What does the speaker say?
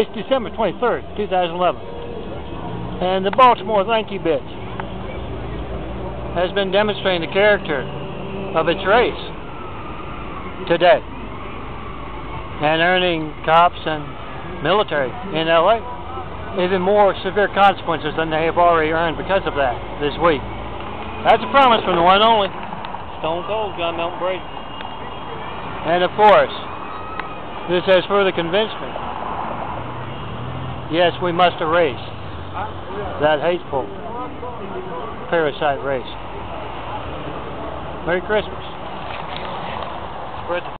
It's December 23rd, 2011. And the Baltimore Thank You Bitch has been demonstrating the character of its race today and earning cops and military in LA even more severe consequences than they have already earned because of that this week. That's a promise from the one only Stone Cold John Melton Brady. And of course, this has further convinced me. Yes, we must erase that hateful parasite race. Merry Christmas.